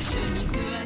是你的。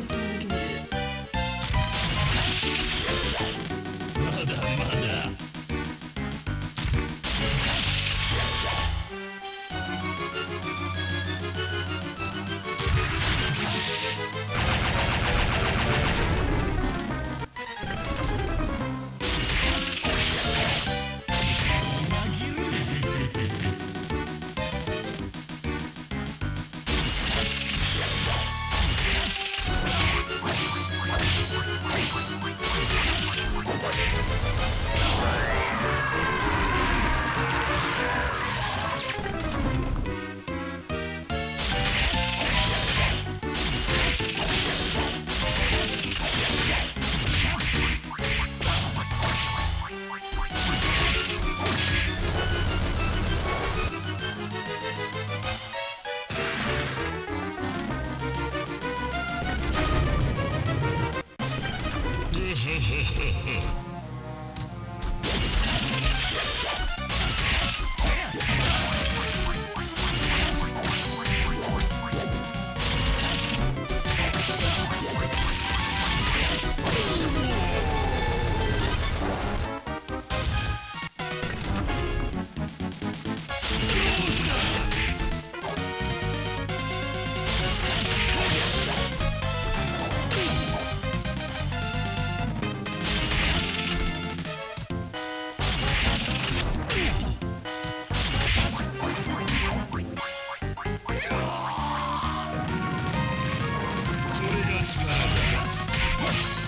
Mm-hmm. Club.